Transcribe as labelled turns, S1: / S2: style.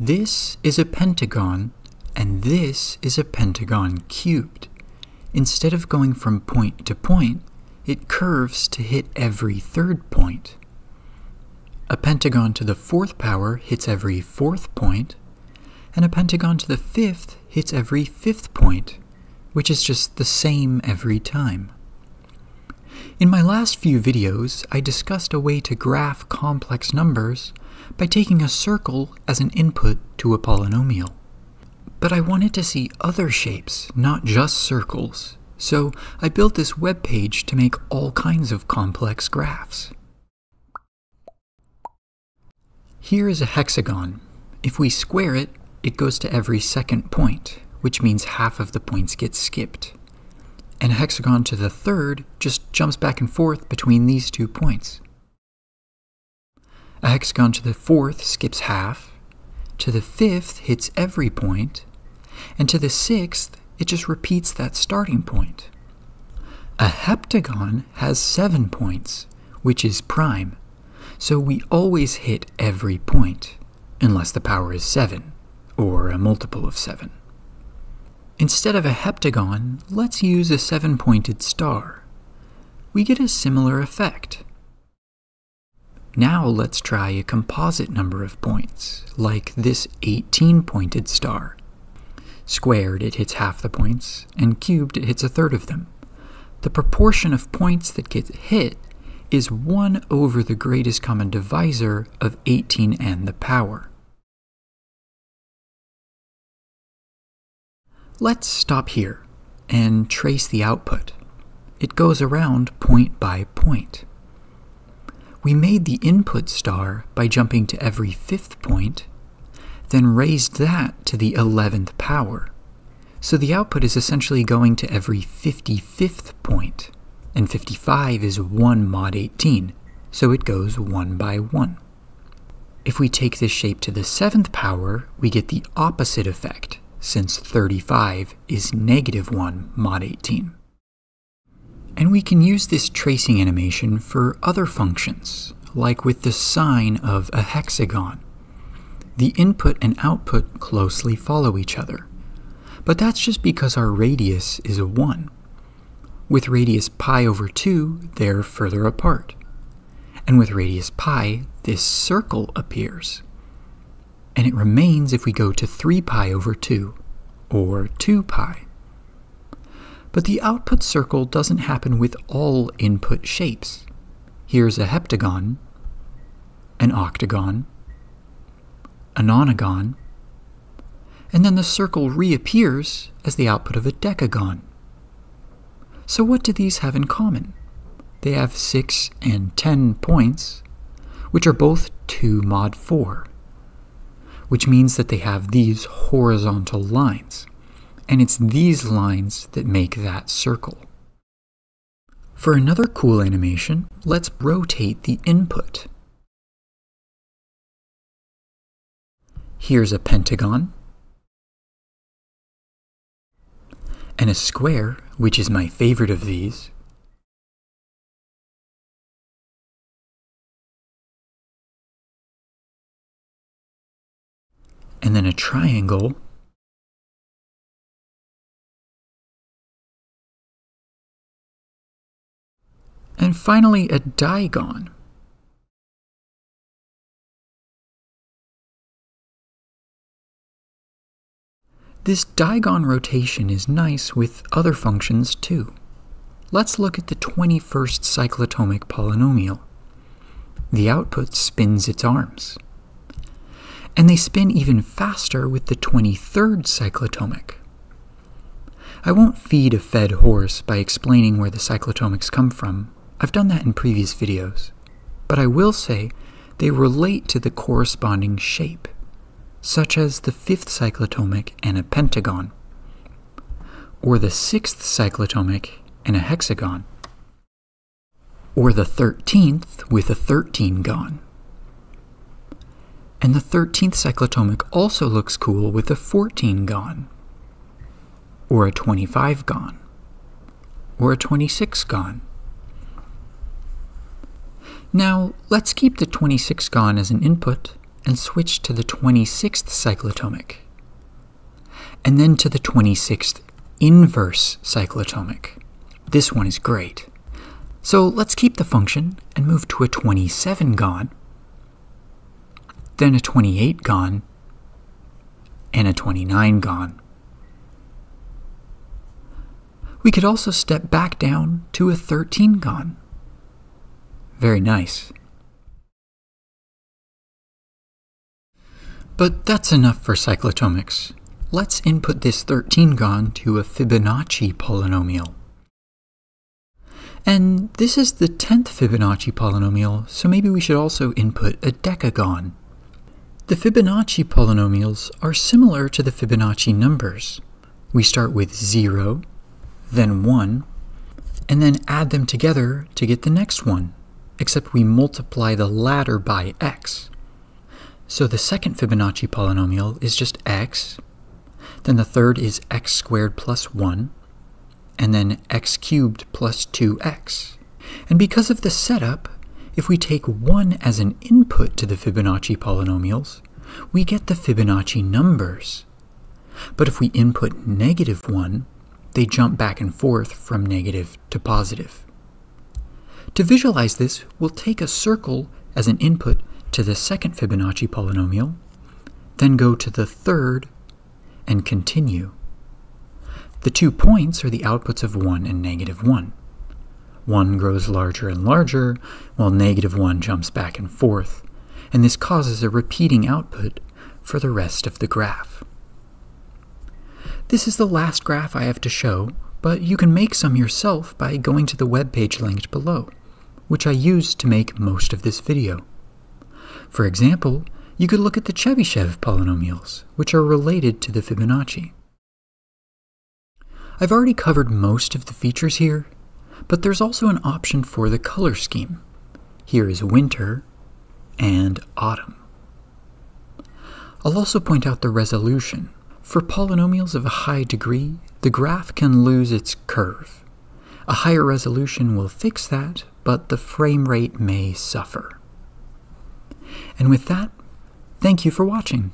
S1: This is a pentagon, and this is a pentagon cubed. Instead of going from point to point, it curves to hit every third point. A pentagon to the fourth power hits every fourth point, and a pentagon to the fifth hits every fifth point, which is just the same every time. In my last few videos, I discussed a way to graph complex numbers by taking a circle as an input to a polynomial. But I wanted to see other shapes, not just circles, so I built this web page to make all kinds of complex graphs. Here is a hexagon. If we square it, it goes to every second point, which means half of the points get skipped. And a hexagon to the third just jumps back and forth between these two points. A hexagon to the fourth skips half, to the fifth hits every point, and to the sixth it just repeats that starting point. A heptagon has seven points, which is prime, so we always hit every point, unless the power is seven, or a multiple of seven. Instead of a heptagon, let's use a seven-pointed star. We get a similar effect. Now let's try a composite number of points, like this 18-pointed star. Squared, it hits half the points, and cubed, it hits a third of them. The proportion of points that get hit is 1 over the greatest common divisor of 18 and the power. Let's stop here and trace the output. It goes around point by point. We made the input star by jumping to every fifth point, then raised that to the 11th power. So the output is essentially going to every 55th point, and 55 is 1 mod 18, so it goes 1 by 1. If we take this shape to the 7th power, we get the opposite effect, since 35 is negative 1 mod 18. And we can use this tracing animation for other functions, like with the sine of a hexagon. The input and output closely follow each other, but that's just because our radius is a 1. With radius pi over 2, they're further apart. And with radius pi, this circle appears. And it remains if we go to 3 pi over 2, or 2 pi. But the output circle doesn't happen with all input shapes. Here's a heptagon, an octagon, a nonagon, and then the circle reappears as the output of a decagon. So what do these have in common? They have 6 and 10 points, which are both 2 mod 4, which means that they have these horizontal lines and it's these lines that make that circle. For another cool animation, let's rotate the input. Here's a pentagon, and a square, which is my favorite of these, and then a triangle And finally, a digon. This digon rotation is nice with other functions too. Let's look at the 21st cyclotomic polynomial. The output spins its arms. And they spin even faster with the 23rd cyclotomic. I won't feed a fed horse by explaining where the cyclotomics come from, I've done that in previous videos, but I will say they relate to the corresponding shape, such as the fifth cyclotomic and a pentagon, or the sixth cyclotomic and a hexagon, or the thirteenth with a thirteen gon. And the 13th cyclotomic also looks cool with a 14 gon, or a 25 gon, or a 26 gon. Now, let's keep the 26 gon as an input and switch to the 26th cyclotomic, and then to the 26th inverse cyclotomic. This one is great. So let's keep the function and move to a 27 gon, then a 28 gon, and a 29 gon. We could also step back down to a 13 gon. Very nice. But that's enough for cyclotomics. Let's input this 13 gon to a Fibonacci polynomial. And this is the 10th Fibonacci polynomial, so maybe we should also input a decagon. The Fibonacci polynomials are similar to the Fibonacci numbers. We start with 0, then 1, and then add them together to get the next one, except we multiply the latter by x. So the second Fibonacci polynomial is just x, then the third is x squared plus 1, and then x cubed plus 2x. And because of the setup, if we take 1 as an input to the Fibonacci polynomials, we get the Fibonacci numbers. But if we input negative 1, they jump back and forth from negative to positive. To visualize this, we'll take a circle as an input to the second Fibonacci polynomial, then go to the third, and continue. The two points are the outputs of 1 and negative 1. 1 grows larger and larger, while negative 1 jumps back and forth, and this causes a repeating output for the rest of the graph. This is the last graph I have to show, but you can make some yourself by going to the web page linked below, which I used to make most of this video. For example, you could look at the Chebyshev polynomials, which are related to the Fibonacci. I've already covered most of the features here, but there's also an option for the color scheme. Here is winter and autumn. I'll also point out the resolution. For polynomials of a high degree, the graph can lose its curve. A higher resolution will fix that, but the frame rate may suffer. And with that, thank you for watching.